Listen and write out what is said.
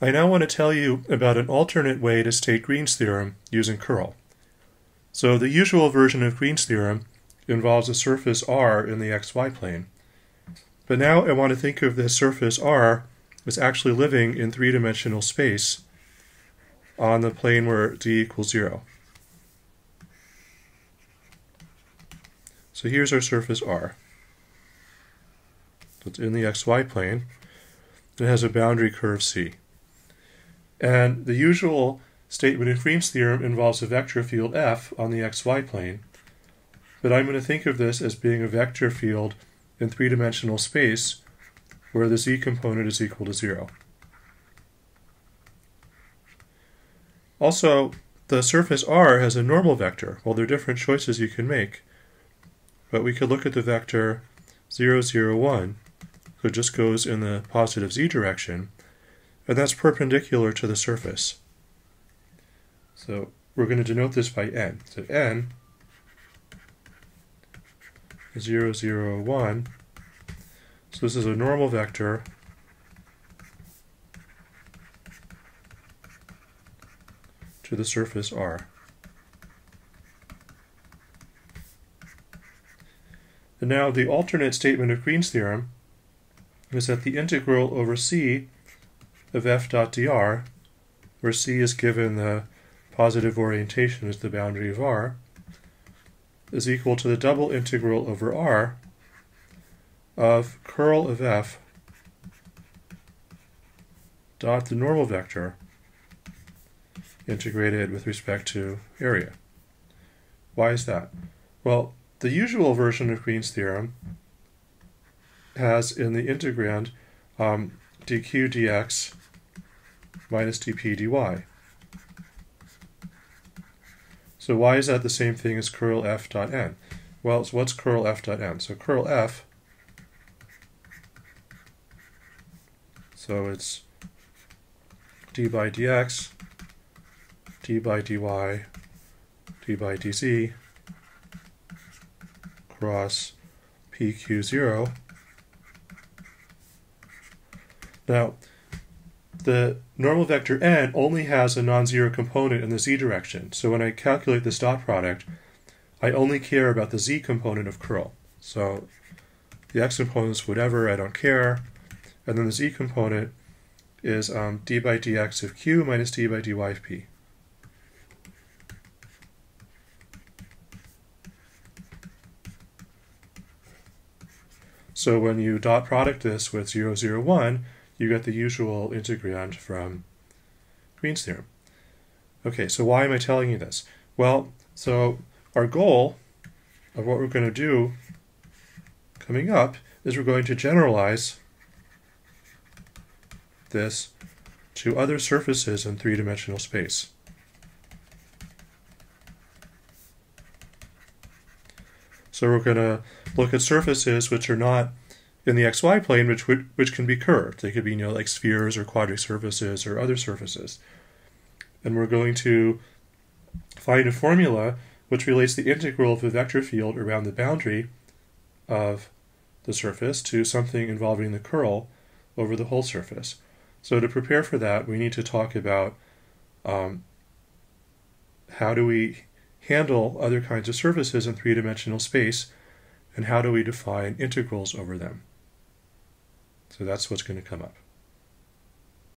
I now want to tell you about an alternate way to state Green's theorem using curl. So the usual version of Green's theorem involves a surface R in the xy plane. But now I want to think of this surface R as actually living in three-dimensional space on the plane where z equals 0. So here's our surface R. It's in the xy plane. It has a boundary curve C. And the usual statement of Green's theorem involves a vector field f on the xy plane. But I'm going to think of this as being a vector field in three-dimensional space where the z component is equal to 0. Also, the surface R has a normal vector. Well, there are different choices you can make. But we could look at the vector 0, 0, 1, so it just goes in the positive z direction, and that's perpendicular to the surface. So we're going to denote this by n. So n is 0, 0, 1. So this is a normal vector to the surface R. And now the alternate statement of Green's theorem is that the integral over c of f dot dr, where c is given the positive orientation as the boundary of R, is equal to the double integral over R of curl of f dot the normal vector integrated with respect to area. Why is that? Well, the usual version of Green's theorem has in the integrand um, dq dx minus dp dy. So why is that the same thing as curl f dot n? Well, so what's curl f dot n? So curl f, so it's d by dx d by dy, d by dz cross pq0. Now, the normal vector n only has a non-zero component in the z direction. So when I calculate this dot product, I only care about the z component of curl. So the x component is whatever, I don't care. And then the z component is um, d by dx of q minus d by dy of p. So when you dot product this with 0, 0, 1, you get the usual integrand from Green's theorem. Okay, so why am I telling you this? Well, so our goal of what we're going to do coming up is we're going to generalize this to other surfaces in three-dimensional space. So we're going to look at surfaces which are not in the xy plane, which which can be curved. They could be you know like spheres or quadratic surfaces or other surfaces. And we're going to find a formula which relates the integral of a vector field around the boundary of the surface to something involving the curl over the whole surface. So to prepare for that, we need to talk about um, how do we handle other kinds of surfaces in three-dimensional space, and how do we define integrals over them. So that's what's going to come up.